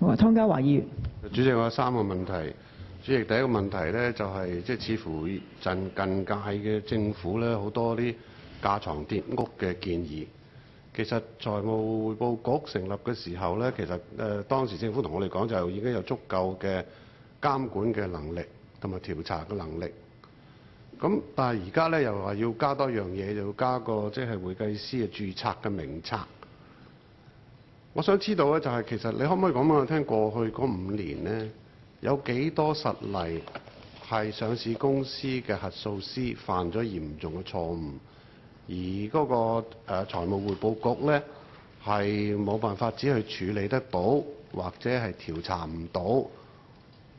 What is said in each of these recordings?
好啊，湯家華議員。主席，我有三個問題。主席，第一個問題咧就係即係似乎近近屆嘅政府咧好多啲架床疊屋嘅建議。其實財務匯報局成立嘅時候咧，其實誒、呃、當時政府同我哋講就已經有足夠嘅監管嘅能力同埋調查嘅能力。咁但係而家咧又話要加多樣嘢，就要加個即係會計師嘅註冊嘅名冊。我想知道咧，就係其實你可唔可以講俾我聽，過去嗰五年呢，有幾多實例係上市公司嘅核數師犯咗嚴重嘅錯誤，而嗰個誒財務匯報局呢，係冇辦法只去處理得到，或者係調查唔到，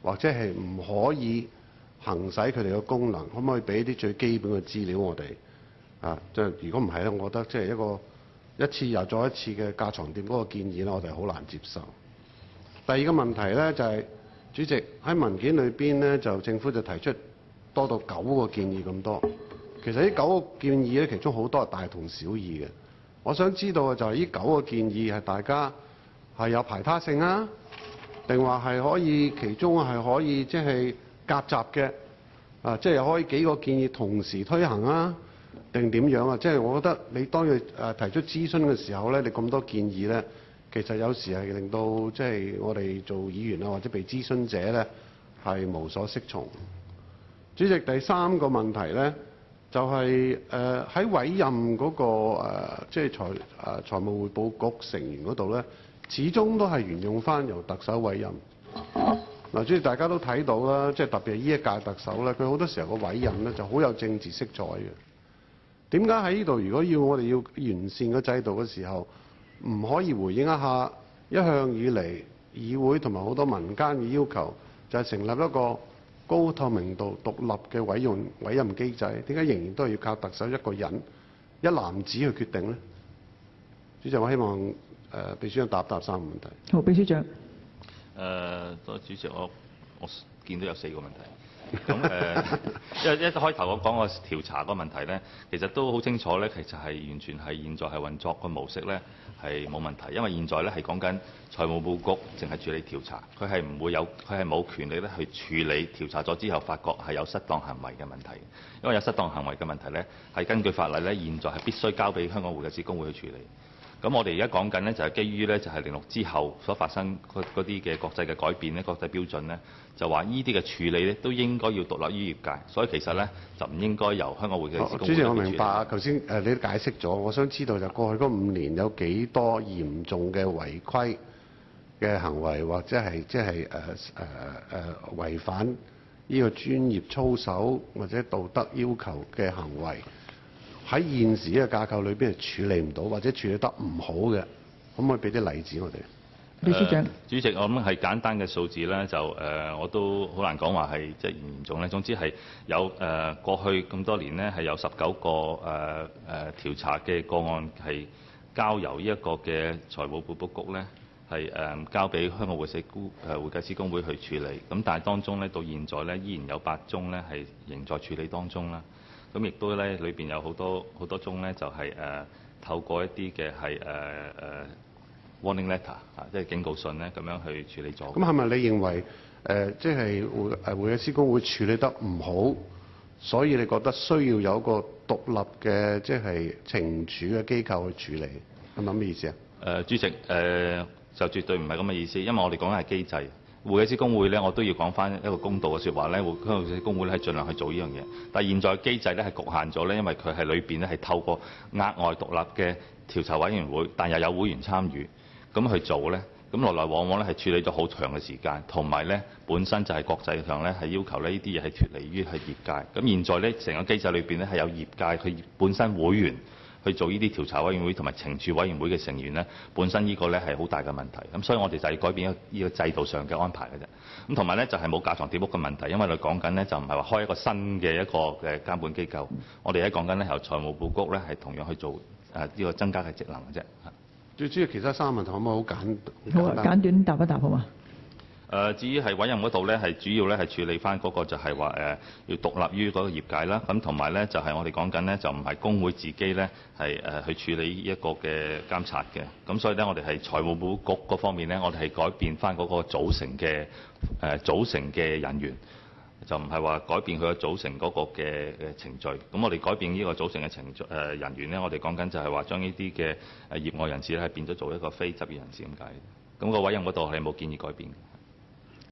或者係唔可以行使佢哋嘅功能，可唔可以俾啲最基本嘅資料我哋？啊，即係如果唔係咧，我覺得即係一個。一次又再一次嘅架床疊嗰個建議咧，我哋好難接受。第二個問題咧就係，主席喺文件裏邊咧，就政府就提出多到九個建議咁多。其實呢九個建議咧，其中好多係大同小異嘅。我想知道嘅就係呢九個建議係大家係有排他性啊，定話係可以其中係可以即係夾雜嘅啊，即係可以幾個建議同時推行啊？定點樣啊？即係我覺得你當佢誒提出諮詢嘅時候咧，你咁多建議咧，其實有時係令到即係我哋做議員啊，或者被諮詢者咧係無所適從。主席，第三個問題咧，就係誒喺委任嗰個即係財誒財務匯報局成員嗰度咧，始終都係沿用翻由特首委任。嗱，主席大家都睇到啦，即係特別係呢一屆特首咧，佢好多時候個委任咧就好有政治色彩嘅。點解喺呢度？如果要我哋要完善個制度嘅時候，唔可以回應一下一向以嚟議會同埋好多民間嘅要求，就係成立一個高透明度、獨立嘅委任委任機制？點解仍然都係要靠特首一個人一男子去決定呢？主席，我希望誒秘書長答答三個問題。好，秘書長。誒，多謝主席，我我見到有四個問題。咁誒、因為一開頭我講個調查個問題咧，其實都好清楚咧，其實係完全係現在係運作個模式咧係冇問題，因為現在咧係講緊財務報局淨係處理調查，佢係唔會有佢係冇權力咧去處理調查咗之後發覺係有失當行為嘅問題，因為有失當行為嘅問題咧係根據法例咧，現在係必須交俾香港會計師公會去處理。咁我哋而家講緊呢，就係基於呢，就係零六之後所發生嗰啲嘅國際嘅改變呢，國際標準呢，就話呢啲嘅處理呢，都應該要獨立於業界，所以其實呢，就唔應該由香港會計師公會主席，我明白啊，頭先誒你都解釋咗，我想知道就過去嗰五年有幾多嚴重嘅違規嘅行為，或者係即係誒誒誒違反呢個專業操守或者道德要求嘅行為。喺現時嘅架構裏邊係處理唔到，或者處理得唔好嘅，可唔可以俾啲例子我哋？秘書長，主席，我諗係簡單嘅數字咧，就誒、呃、我都好難講話係即係嚴重咧。總之係有誒、呃、過去咁多年咧，係有十九個誒誒、呃呃、調查嘅個案係交由呢一個嘅財務報告局咧係誒交俾香港會計估誒會計師公會去處理。咁但係當中咧到現在咧依然有八宗咧係仍在處理當中啦。咁亦都咧，裏邊有好多好多宗咧，就係、是、誒、呃、透過一啲嘅係誒誒 warning letter 啊，即係警告信咧，咁樣去處理咗。咁係咪你認為誒即係會誒會計師公會處理得唔好，所以你覺得需要有一個獨立嘅即係懲處嘅機構去處理，係咪咁嘅意思啊？誒、呃，主席誒、呃、就絕對唔係咁嘅意思，因為我哋講緊係機制。會計師公會咧，我都要講翻一個公道嘅説話咧。會計師公會咧係盡量去做呢樣嘢，但係現在機制咧係局限咗咧，因為佢係裏邊咧係透過額外獨立嘅調查委員會，但又有會員參與咁去做咧。咁來來往往咧係處理咗好長嘅時間，同埋咧本身就係國際上咧係要求呢啲嘢係脫離於係業界。咁現在咧成個機制裏邊咧係有業界佢本身會員。去做呢啲調查委員會同埋懲處委員會嘅成員呢，本身呢個呢係好大嘅問題。咁所以我哋就係改變呢個制度上嘅安排嘅啫。咁同埋呢，就係冇架床疊屋嘅問題，因為我哋講緊呢，就唔係話開一個新嘅一個嘅監管機構。我哋喺講緊呢，由財務部局呢係同樣去做誒呢個增加嘅職能嘅啫。最主要其他三個問題可唔可以好簡好啊，簡短答一答好嘛？誒、至於係委任嗰度咧，係主要咧係處理翻嗰個就係話誒要獨立於嗰個業界啦，咁同埋咧就係、我哋講緊咧就唔係工會自己咧係誒去處理一個嘅監察嘅，咁所以咧我哋係財務部局嗰方面咧，我哋係改變翻嗰個組成嘅誒、呃、組成嘅人員。就唔係話改變佢個組成嗰個嘅嘅程序，咁我哋改變呢個組成嘅程序誒、人員呢，我哋講緊就係話將呢啲嘅誒業外人士咧變咗做一個非執業人士咁解，咁、個委任嗰度係冇建議改變。